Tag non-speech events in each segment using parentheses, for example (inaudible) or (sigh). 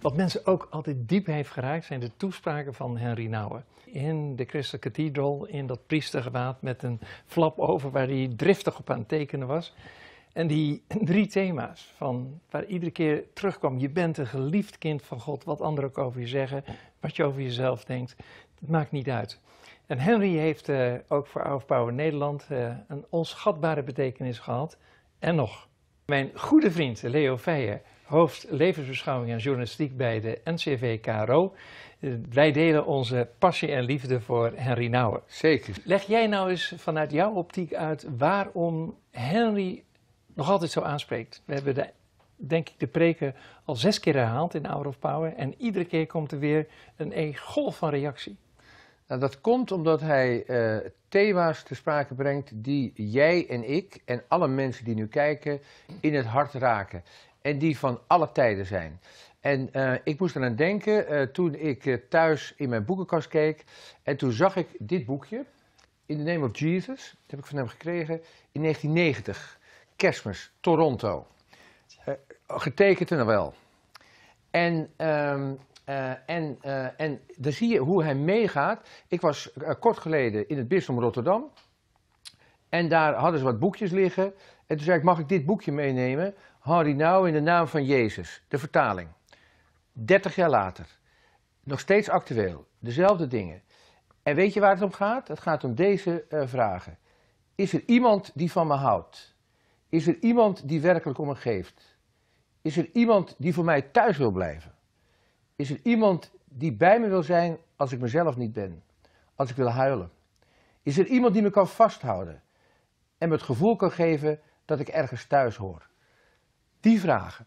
Wat mensen ook altijd diep heeft geraakt zijn de toespraken van Henry Nouwen. In de Crystal Cathedral, in dat priestergewaad met een flap over waar hij driftig op aan het tekenen was. En die (laughs) drie thema's van waar iedere keer terugkwam, je bent een geliefd kind van God, wat anderen ook over je zeggen, wat je over jezelf denkt, het maakt niet uit. En Henry heeft uh, ook voor Power Nederland uh, een onschatbare betekenis gehad. En nog, mijn goede vriend Leo Feijer, hoofd levensbeschouwing en journalistiek bij de NCV KRO. Uh, wij delen onze passie en liefde voor Henry Nouwen. Zeker. Leg jij nou eens vanuit jouw optiek uit waarom Henry nog altijd zo aanspreekt. We hebben de, denk ik de preken al zes keer herhaald in Hour of Power en iedere keer komt er weer een, een golf van reactie. Nou, dat komt omdat hij uh, thema's te sprake brengt die jij en ik en alle mensen die nu kijken in het hart raken. En die van alle tijden zijn. En uh, ik moest eraan denken uh, toen ik thuis in mijn boekenkast keek. En toen zag ik dit boekje, In the Name of Jesus. Dat heb ik van hem gekregen in 1990. Kerstmis, Toronto. Getekend en wel. En, uh, en, en dan zie je hoe hij meegaat. Ik was kort geleden in het bisdom Rotterdam. En daar hadden ze wat boekjes liggen. En toen zei ik, mag ik dit boekje meenemen? Harry Nou in de naam van Jezus, de vertaling. 30 jaar later. Nog steeds actueel. Dezelfde dingen. En weet je waar het om gaat? Het gaat om deze vragen. Is er iemand die van me houdt? Is er iemand die werkelijk om me geeft? Is er iemand die voor mij thuis wil blijven? Is er iemand die bij me wil zijn als ik mezelf niet ben? Als ik wil huilen? Is er iemand die me kan vasthouden en me het gevoel kan geven dat ik ergens thuis hoor? Die vragen,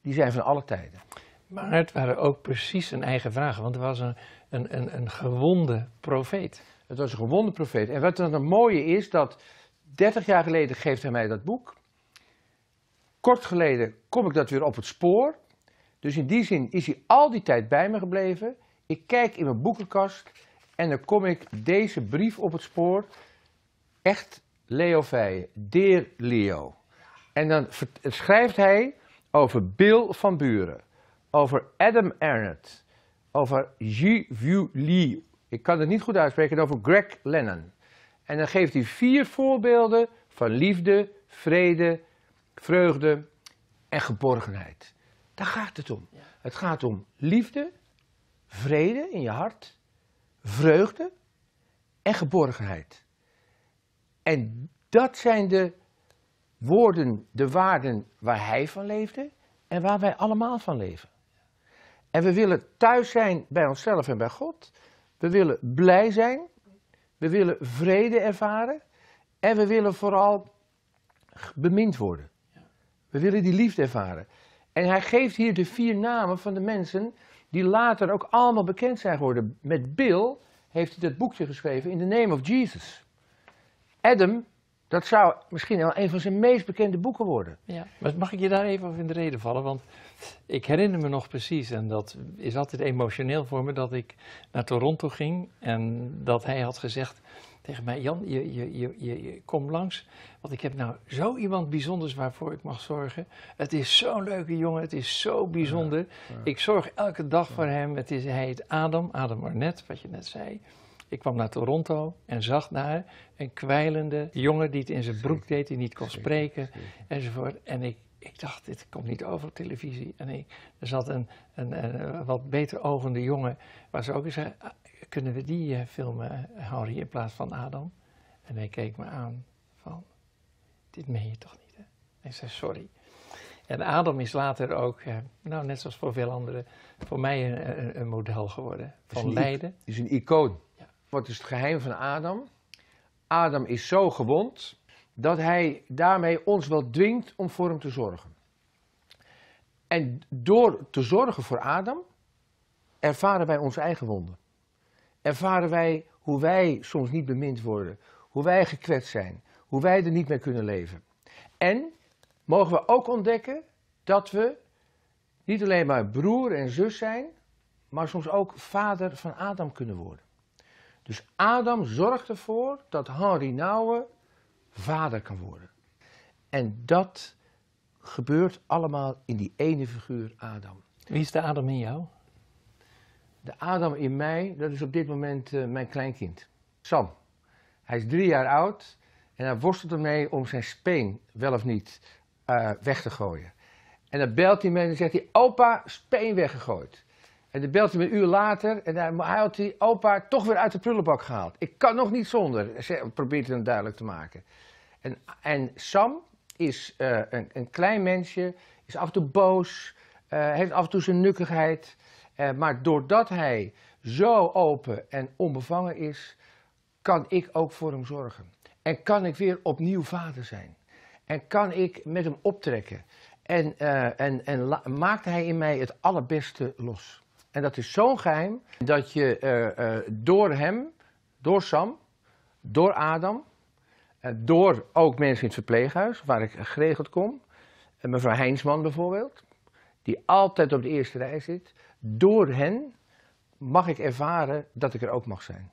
die zijn van alle tijden. Maar het waren ook precies zijn eigen vragen, want er was een, een, een, een gewonde profeet. Het was een gewonde profeet. En wat dan het mooie is, dat 30 jaar geleden geeft hij mij dat boek. Kort geleden kom ik dat weer op het spoor. Dus in die zin is hij al die tijd bij me gebleven. Ik kijk in mijn boekenkast en dan kom ik deze brief op het spoor. Echt Leo Feijen, Dear Leo. En dan schrijft hij over Bill van Buren, over Adam Arnott, over Ji Vu Lee. Ik kan het niet goed uitspreken, over Greg Lennon. En dan geeft hij vier voorbeelden van liefde, vrede, vreugde en geborgenheid. Daar gaat het om. Het gaat om liefde, vrede in je hart, vreugde en geborgenheid. En dat zijn de woorden, de waarden waar hij van leefde en waar wij allemaal van leven. En we willen thuis zijn bij onszelf en bij God. We willen blij zijn. We willen vrede ervaren. En we willen vooral bemind worden. We willen die liefde ervaren. En hij geeft hier de vier namen van de mensen die later ook allemaal bekend zijn geworden. Met Bill heeft hij dat boekje geschreven in the name of Jesus. Adam, dat zou misschien wel een van zijn meest bekende boeken worden. Ja, maar mag ik je daar even over in de reden vallen? Want ik herinner me nog precies, en dat is altijd emotioneel voor me, dat ik naar Toronto ging en dat hij had gezegd tegen mij, Jan, je, je, je, je, je kom langs, want ik heb nou zo iemand bijzonders waarvoor ik mag zorgen. Het is zo'n leuke jongen, het is zo bijzonder. Ja, ja. Ik zorg elke dag voor hem. Het is, hij heet Adam, Adam Arnett, wat je net zei. Ik kwam naar Toronto en zag daar een kwijlende jongen die het in zijn broek deed, die niet kon spreken enzovoort. En ik, ik dacht, dit komt niet over op televisie. En ik, er zat een, een, een, wat beter ogende jongen waar ze ook eens zei, kunnen we die uh, filmen, Harry, in plaats van Adam? En hij keek me aan van, dit meen je toch niet, hè? En ik zei, sorry. En Adam is later ook, uh, nou net zoals voor veel anderen, voor mij een, een, een model geworden van lijden. Het is een icoon. Wat is het geheim van Adam? Adam is zo gewond dat hij daarmee ons wel dwingt om voor hem te zorgen. En door te zorgen voor Adam, ervaren wij onze eigen wonden. Ervaren wij hoe wij soms niet bemind worden, hoe wij gekwetst zijn, hoe wij er niet mee kunnen leven. En mogen we ook ontdekken dat we niet alleen maar broer en zus zijn, maar soms ook vader van Adam kunnen worden. Dus Adam zorgt ervoor dat Henri Nouwen vader kan worden. En dat gebeurt allemaal in die ene figuur Adam. Wie is de Adam in jou? De Adam in mij, dat is op dit moment uh, mijn kleinkind. Sam. Hij is drie jaar oud en hij worstelt ermee om zijn speen wel of niet uh, weg te gooien. En dan belt hij me en zegt hij, opa, speen weggegooid. En dan belt hij me een uur later en dan had die opa toch weer uit de prullenbak gehaald. Ik kan nog niet zonder, probeert hij dan duidelijk te maken. En, en Sam is uh, een, een, klein mensje, is af en toe boos, uh, heeft af en toe zijn nukkigheid. Uh, maar doordat hij zo open en onbevangen is, kan ik ook voor hem zorgen. En kan ik weer opnieuw vader zijn. En kan ik met hem optrekken. En, en, en maakt hij in mij het allerbeste los. En dat is zo'n geheim dat je uh, uh, door hem, door Sam, door Adam, uh, door ook mensen in het verpleeghuis, waar ik geregeld kom, mevrouw Heinsman bijvoorbeeld, die altijd op de eerste rij zit, door hen mag ik ervaren dat ik er ook mag zijn.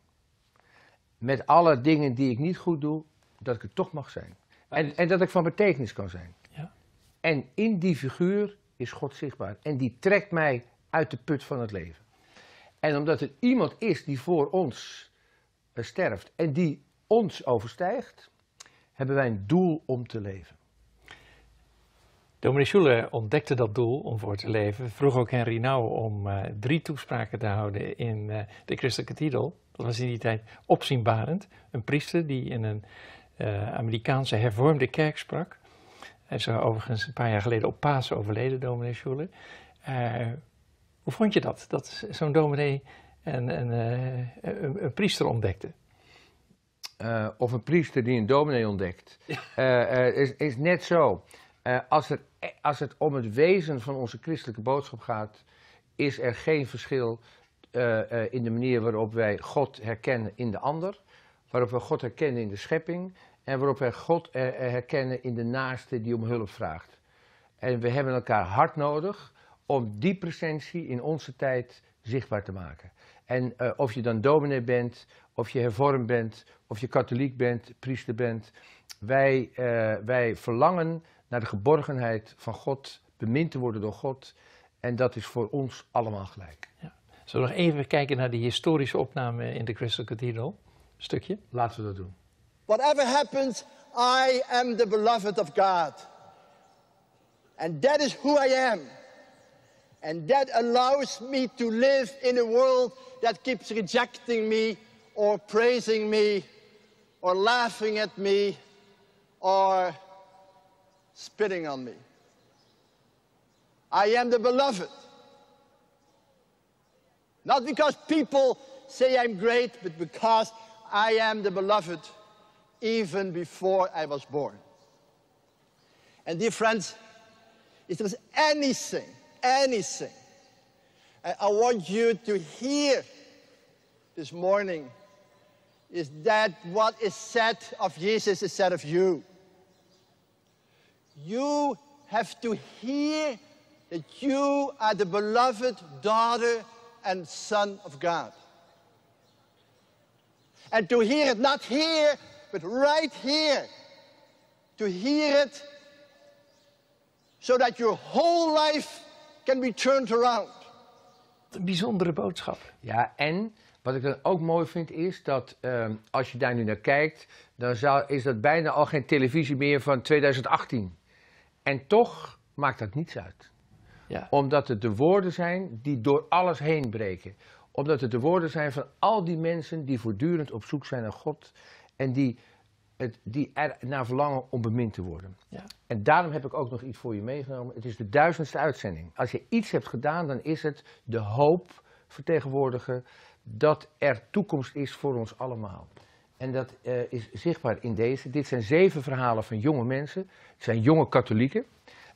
Met alle dingen die ik niet goed doe, dat ik er toch mag zijn. En, en dat ik van betekenis kan zijn. Ja. En in die figuur is God zichtbaar. En die trekt mij uit de put van het leven. En omdat er iemand is die voor ons uh, sterft en die ons overstijgt, hebben wij een doel om te leven. Dominee Schuller ontdekte dat doel om voor te leven. Vroeg ook Henry Nouwen om uh, drie toespraken te houden in uh, de Christelijke Cathedral. Dat was in die tijd opzienbarend. Een priester die in een Amerikaanse hervormde kerk sprak. Hij is overigens een paar jaar geleden op Pasen overleden, dominee Schuller. Hoe vond je dat, dat zo'n dominee een, een, een, een priester ontdekte? Uh, of een priester die een dominee ontdekt, (laughs) uh, is, is, net zo. als, er, als het om het wezen van onze christelijke boodschap gaat, is er geen verschil in de manier waarop wij God herkennen in de ander, waarop we God herkennen in de schepping en waarop wij God herkennen in de naaste die om hulp vraagt. En we hebben elkaar hard nodig om die presentie in onze tijd zichtbaar te maken. En uh, of je dan dominee bent, of je hervormd bent, of je katholiek bent, priester bent, wij, uh, wij verlangen naar de geborgenheid van God, bemind te worden door God. En dat is voor ons allemaal gelijk. Ja. Zullen we nog even kijken naar die historische opname in de Crystal Cathedral? Stukje. Laten we dat doen. Whatever happens, I am the beloved of God. And that is who I am. And that allows me to live in a world that keeps rejecting me or praising me or laughing at me or spitting on me. I am the beloved. Not because people say I'm great, but because I am the beloved even before I was born. And dear friends, if there's anything anything. And I want you to hear this morning is that what is said of Jesus is said of you. You have to hear that you are the beloved daughter and son of God. And to hear it not here, but right here. To hear it so that your whole life can be turned around. Een bijzondere boodschap. Ja, en wat ik dan ook mooi vind is dat uh, als je daar nu naar kijkt, dan zou, is dat bijna al geen televisie meer van 2018. En toch maakt dat niets uit. Ja. Omdat het de woorden zijn die door alles heen breken. Omdat het de woorden zijn van al die mensen die voortdurend op zoek zijn naar God. En die het, die er naar verlangen om bemind te worden. Ja. En daarom heb ik ook nog iets voor je meegenomen. Het is de duizendste uitzending. Als je iets hebt gedaan, dan is het de hoop vertegenwoordigen dat er toekomst is voor ons allemaal. En dat uh, is zichtbaar in deze. Dit zijn zeven verhalen van jonge mensen. Het zijn jonge katholieken.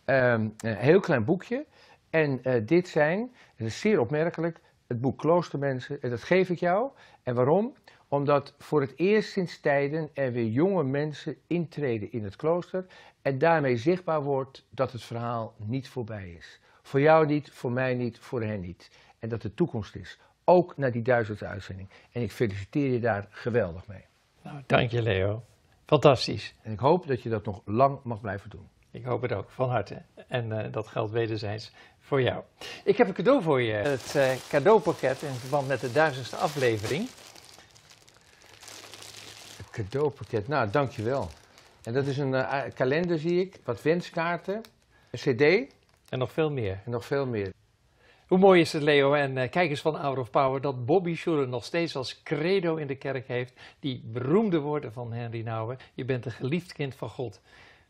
Um, een heel klein boekje. En uh, dit zijn, het is zeer opmerkelijk, het boek Kloostermensen. En dat geef ik jou. En waarom? Omdat voor het eerst sinds tijden er weer jonge mensen intreden in het klooster en daarmee zichtbaar wordt dat het verhaal niet voorbij is. Voor jou niet, voor mij niet, voor hen niet. En dat de toekomst is. Ook naar die duizendste uitzending. En ik feliciteer je daar geweldig mee. Nou, dank je Leo. Fantastisch. En ik hoop dat je dat nog lang mag blijven doen. Ik hoop het ook, van harte. En uh, dat geldt wederzijds Voor jou. Ik heb een cadeau voor je. Het eh, cadeaupakket in verband met de duizendste aflevering. Cadeaupakket, nou dankjewel. En dat is een eh, kalender zie ik, wat wenskaarten, een cd En nog veel meer. en nog veel meer. Hoe mooi is het, Leo en eh, kijkers van Hour of Power, dat Bobby Schuller nog steeds als credo in de kerk heeft die beroemde woorden van Henry Nouwen. Je bent een geliefd kind van God.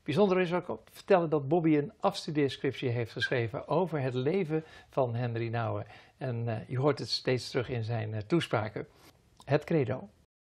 Bijzonder is ook te vertellen dat Bobby een afstudeerscriptie heeft geschreven over het leven van Henry Nouwen. En eh, je hoort het steeds terug in zijn toespraken. Het credo.